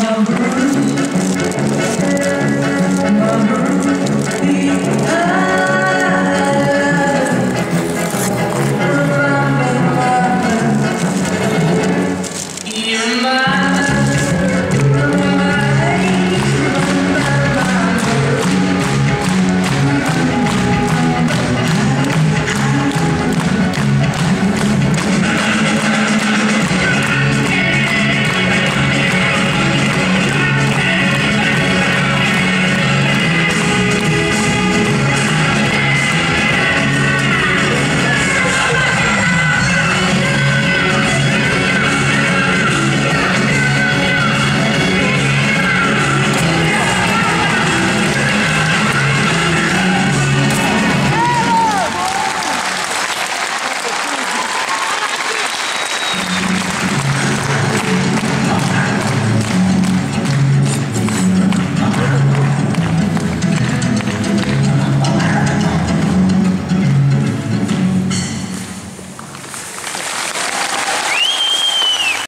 number